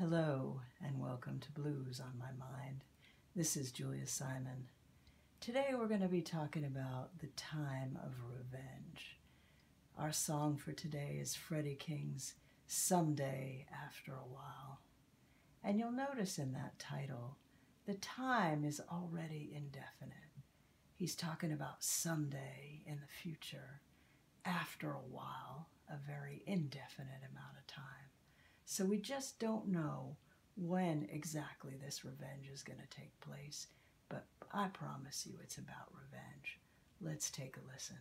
Hello, and welcome to Blues on My Mind. This is Julia Simon. Today we're going to be talking about the time of revenge. Our song for today is Freddie King's Someday After a While. And you'll notice in that title, the time is already indefinite. He's talking about someday in the future, after a while, a very indefinite amount of time. So we just don't know when exactly this revenge is going to take place, but I promise you it's about revenge. Let's take a listen.